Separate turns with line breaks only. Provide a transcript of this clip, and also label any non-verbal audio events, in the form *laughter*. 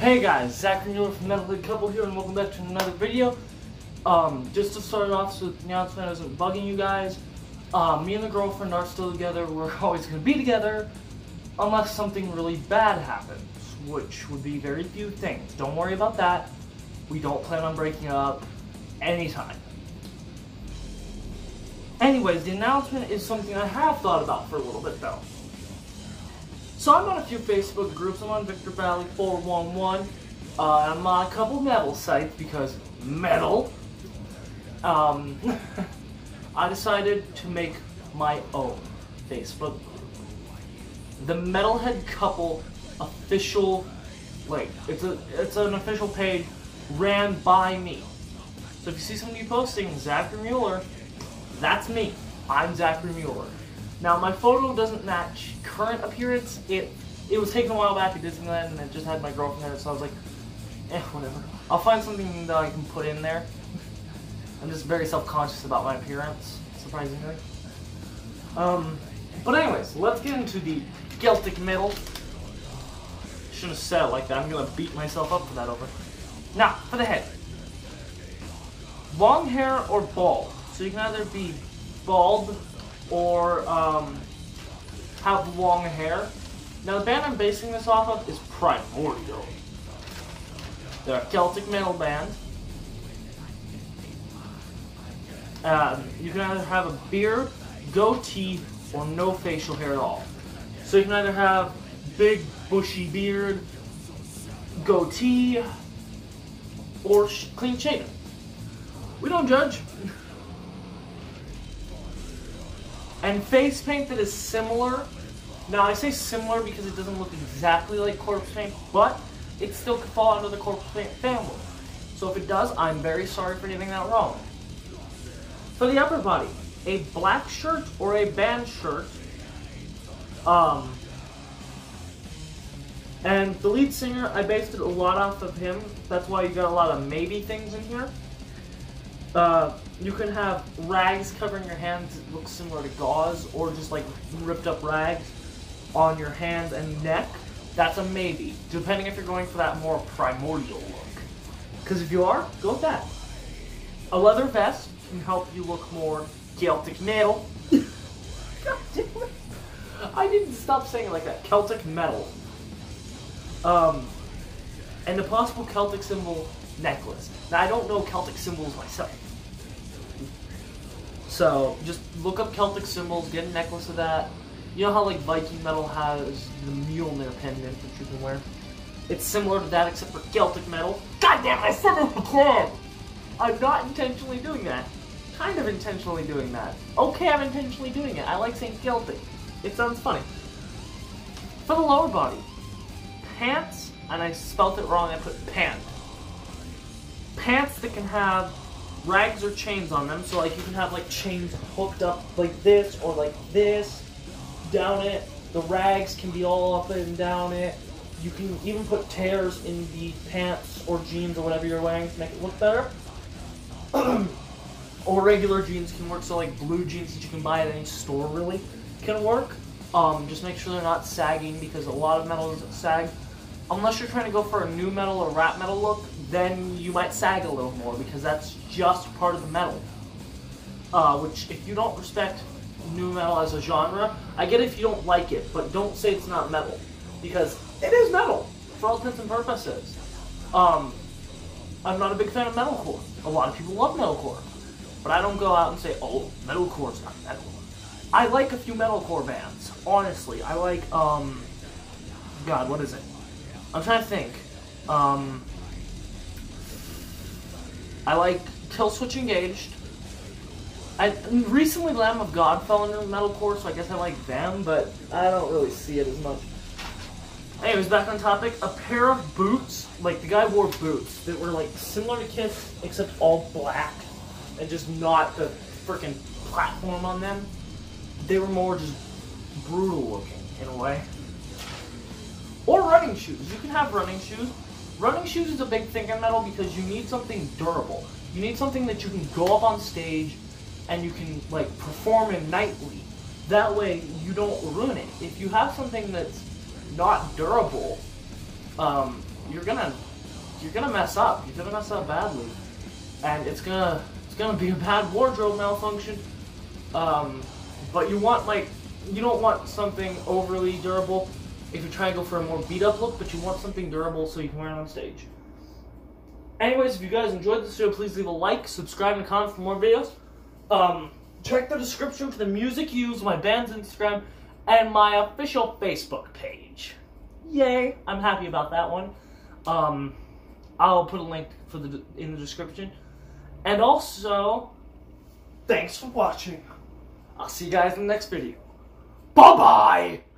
Hey guys, Zachary Mueller from Hood Couple here, and welcome back to another video. Um, just to start off, so the announcement isn't bugging you guys, uh, me and the girlfriend are still together. *laughs* We're always going to be together, unless something really bad happens, which would be very few things. Don't worry about that. We don't plan on breaking up anytime. Anyways, the announcement is something I have thought about for a little bit though. So I'm on a few Facebook groups. I'm on Victor Valley 411. Uh, I'm on a couple metal sites because metal. Um, *laughs* I decided to make my own Facebook group. The Metalhead Couple official, like it's a it's an official page ran by me. So if you see some somebody posting Zachary Mueller, that's me. I'm Zachary Mueller. Now my photo doesn't match current appearance. It it was taken a while back at Disneyland and it just had my girlfriend it, so I was like, eh, whatever. I'll find something that I can put in there. I'm just very self-conscious about my appearance, surprisingly. Um, but anyways, let's get into the Celtic metal. Shouldn't have said it like that. I'm gonna beat myself up for that over. Now, for the head. Long hair or bald. So you can either be bald or um, have long hair. Now the band I'm basing this off of is Primordial. They're a Celtic metal band. Um, you can either have a beard, goatee, or no facial hair at all. So you can either have big bushy beard, goatee, or sh- clean shaven. We don't judge. *laughs* And face paint that is similar. Now I say similar because it doesn't look exactly like corpse paint, but it still could fall under the corpse paint family. So if it does, I'm very sorry for getting that wrong. For the upper body, a black shirt or a band shirt. Um, and the lead singer, I based it a lot off of him. That's why you got a lot of maybe things in here. Uh, you can have rags covering your hands that look similar to gauze, or just like ripped up rags on your hands and neck. That's a maybe, depending if you're going for that more primordial look. Because if you are, go with that. A leather vest can help you look more Celtic metal. *laughs* I didn't stop saying it like that. Celtic metal. Um, and the possible Celtic symbol necklace. Now, I don't know Celtic symbols myself. So, just look up Celtic symbols, get a necklace of that. You know how, like, Viking metal has the mule Mjolnir pendant that you can wear? It's similar to that, except for Celtic metal. God damn, I said it again! I'm not intentionally doing that. Kind of intentionally doing that. Okay, I'm intentionally doing it. I like saying Celtic. It sounds funny. For the lower body, pants, and I spelt it wrong, I put pant pants that can have rags or chains on them. So like you can have like chains hooked up like this or like this down it. The rags can be all up and down it. You can even put tears in the pants or jeans or whatever you're wearing to make it look better. *clears throat* or regular jeans can work. So like blue jeans that you can buy at any store really can work. Um, just make sure they're not sagging because a lot of metals sag. Unless you're trying to go for a nu metal or rap metal look, then you might sag a little more because that's just part of the metal. Uh, which, if you don't respect nu metal as a genre, I get if you don't like it, but don't say it's not metal because it is metal for all intents and purposes. Um, I'm not a big fan of metalcore. A lot of people love metalcore, but I don't go out and say, "Oh, metalcore's not metal." I like a few metalcore bands. Honestly, I like um, God, what is it? I'm trying to think. Um, I like Killswitch Engaged. I recently Lamb of God fell into metalcore, so I guess I like them, but I don't really see it as much. Anyways, back on topic. A pair of boots, like the guy wore boots that were like similar to Kiss, except all black, and just not the freaking platform on them. They were more just brutal looking in a way. Or running shoes. You can have running shoes. Running shoes is a big thing in metal because you need something durable. You need something that you can go up on stage and you can like perform in nightly. That way you don't ruin it. If you have something that's not durable, um, you're gonna you're gonna mess up. You're gonna mess up badly, and it's gonna it's gonna be a bad wardrobe malfunction. Um, but you want like you don't want something overly durable if you're trying to go for a more beat up look, but you want something durable so you can wear it on stage. Anyways, if you guys enjoyed this video, please leave a like, subscribe, and comment for more videos. Um, check the description for the music used, my band's Instagram, and my official Facebook page. Yay! I'm happy about that one. Um, I'll put a link for the in the description. And also, thanks for watching. I'll see you guys in the next video. Bye bye!